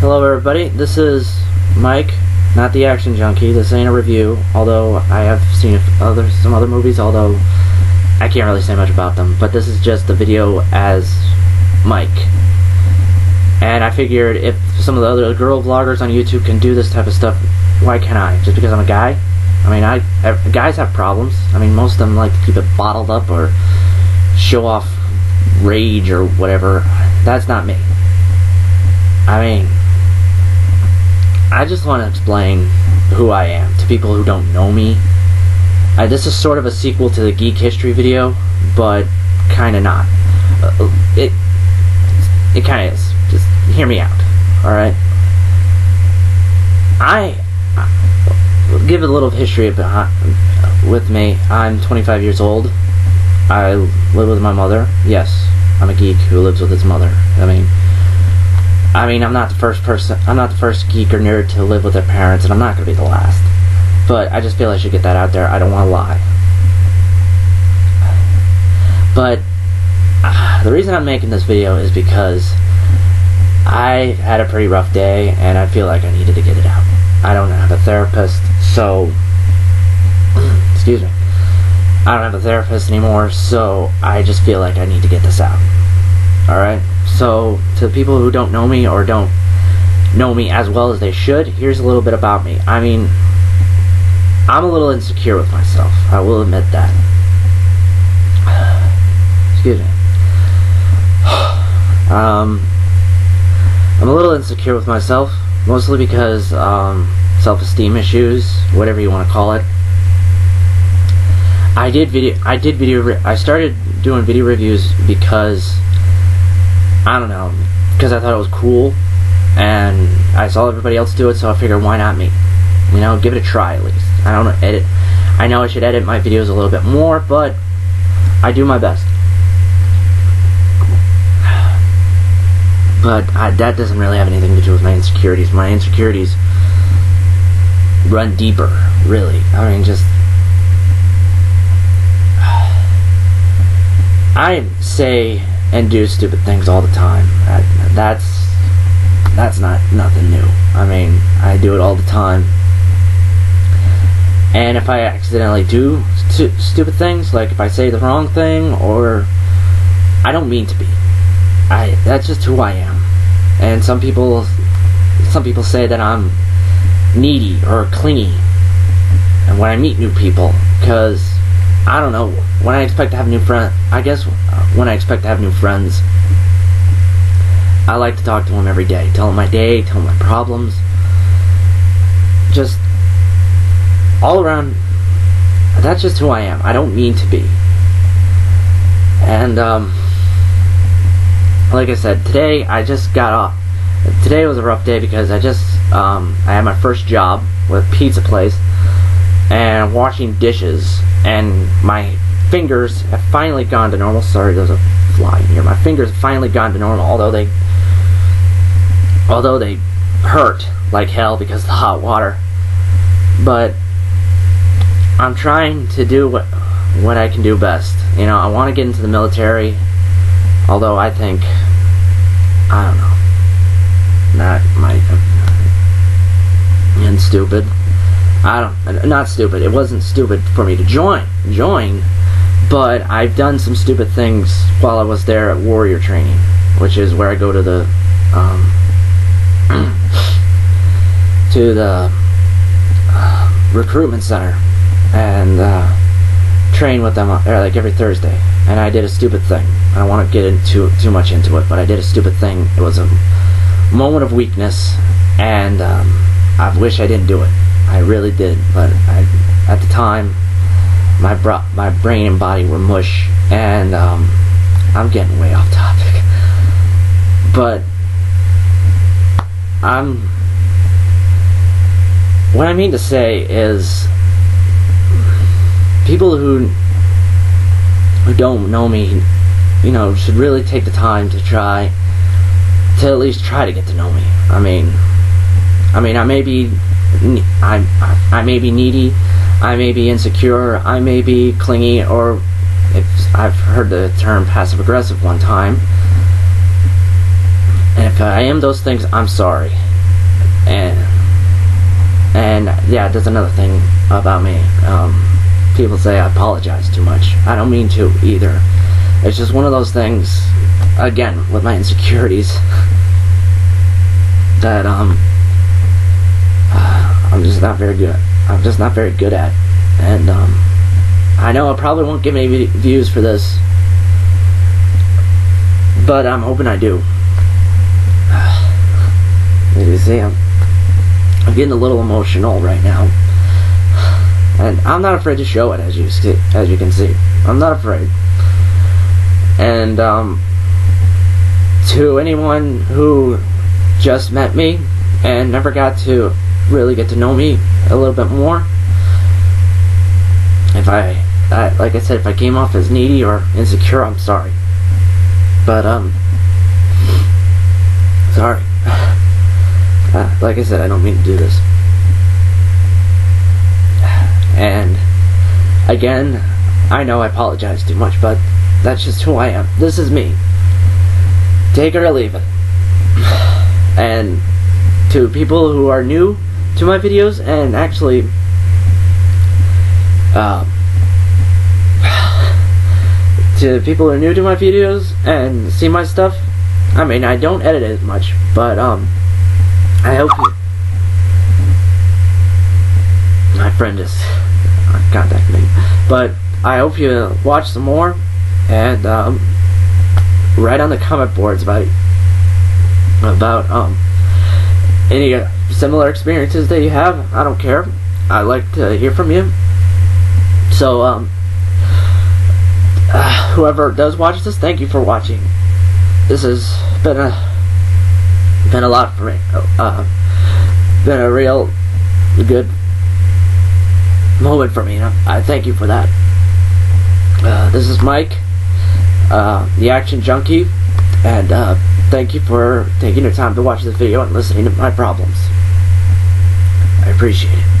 Hello, everybody. This is Mike, not the Action Junkie. This ain't a review, although I have seen other some other movies. Although I can't really say much about them. But this is just the video as Mike. And I figured if some of the other girl vloggers on YouTube can do this type of stuff, why can't I? Just because I'm a guy? I mean, I, I guys have problems. I mean, most of them like to keep it bottled up or show off rage or whatever. That's not me. I mean, I just want to explain who I am to people who don't know me. Uh, this is sort of a sequel to the Geek History video, but kind of not. Uh, it it kind of is. Just hear me out, all right? I uh, give a little history about, with me. I'm 25 years old. I live with my mother. Yes, I'm a geek who lives with his mother. I mean, I mean, I'm not the first person. I'm not the first geek or nerd to live with their parents, and I'm not going to be the last. But I just feel I should get that out there. I don't want to lie. But uh, the reason I'm making this video is because I had a pretty rough day, and I feel like I needed to get it out. I don't have a therapist, so excuse me. I don't have a therapist anymore, so I just feel like I need to get this out. Alright? So, to people who don't know me or don't know me as well as they should, here's a little bit about me. I mean, I'm a little insecure with myself. I will admit that. Excuse me. Um, I'm a little insecure with myself, mostly because um, self-esteem issues, whatever you want to call it. I did video. I did video. I started doing video reviews because I don't know, because I thought it was cool, and I saw everybody else do it, so I figured why not me? You know, give it a try at least. I don't edit. I know I should edit my videos a little bit more, but I do my best. But I, that doesn't really have anything to do with my insecurities. My insecurities run deeper, really. I mean, just. I say and do stupid things all the time. Uh, that's that's not nothing new. I mean, I do it all the time. And if I accidentally do stu stupid things, like if I say the wrong thing or I don't mean to be. I that's just who I am. And some people some people say that I'm needy or clingy. And when I meet new people cuz I don't know, when I expect to have new friends, I guess when I expect to have new friends, I like to talk to them every day. Tell them my day, tell them my problems. Just all around, that's just who I am. I don't mean to be. And, um, like I said, today I just got off. Today was a rough day because I just, um, I had my first job with pizza place and washing dishes and my fingers have finally gone to normal. Sorry, there's a fly in here. My fingers have finally gone to normal, although they although they hurt like hell because of the hot water. But I'm trying to do what what I can do best. You know, I want to get into the military, although I think I don't know. That might have been stupid. I don't, not stupid. It wasn't stupid for me to join, join, but I've done some stupid things while I was there at warrior training, which is where I go to the, um, to the uh, recruitment center and uh, train with them uh, like every Thursday. And I did a stupid thing. I don't want to get into too much into it, but I did a stupid thing. It was a moment of weakness, and um, I wish I didn't do it. I really did, but I, at the time, my bro- my brain and body were mush, and um, I'm getting way off topic. But I'm. What I mean to say is, people who who don't know me, you know, should really take the time to try to at least try to get to know me. I mean, I mean, I may be I, I may be needy, I may be insecure, I may be clingy, or if I've heard the term passive aggressive one time. And if I am those things, I'm sorry. and and yeah, that's another thing about me. Um, people say I apologize too much. I don't mean to either. It's just one of those things. Again, with my insecurities, that um, I'm just not very good. I'm just not very good at, and um, I know I probably won't get many views for this, but I'm hoping I do. You see, I'm, I'm getting a little emotional right now, and I'm not afraid to show it, as you see, as you can see. I'm not afraid. And um, to anyone who just met me and never got to really get to know me a little bit more, if I I, like I said, if I came off as needy or insecure, I'm sorry. But, um, sorry. Uh, like I said, I don't mean to do this. And, again, I know I apologize too much, but that's just who I am. This is me. Take it or leave it. And to people who are new to my videos and actually, um, to people who are new to my videos and see my stuff, I mean, I don't edit it much, but, um, I hope you... My friend is contacting me. But I hope you watch some more and, um, write on the comment boards about, about, um, any similar experiences that you have. I don't care. I'd like to hear from you. So, um, uh, whoever does watch this, thank you for watching. This has been a been a lot for me. Uh, been a real good moment for me. I thank you for that. Uh, this is Mike, uh, the Action Junkie, and uh, thank you for taking your time to watch this video and listening to my problems. Appreciate it.